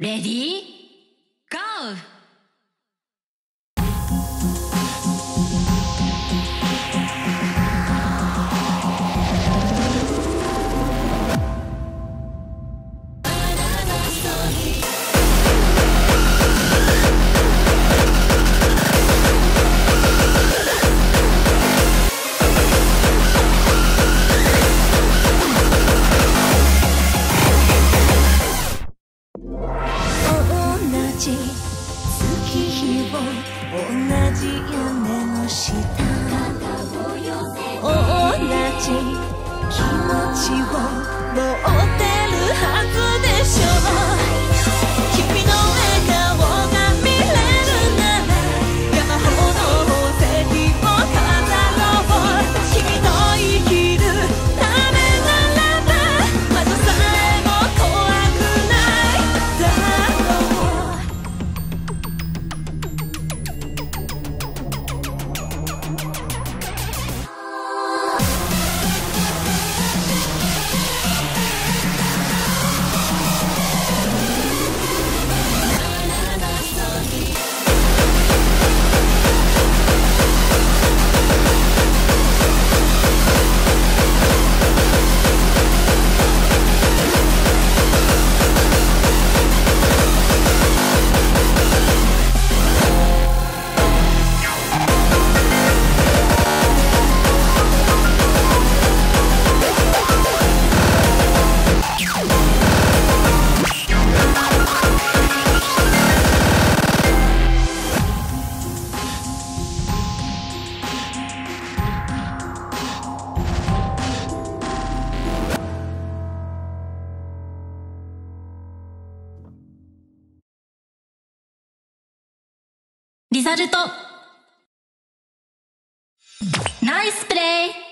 Ready? Go! 日々同じ夢の下同じ気持ちをもうリザルト。ナイスプレイ。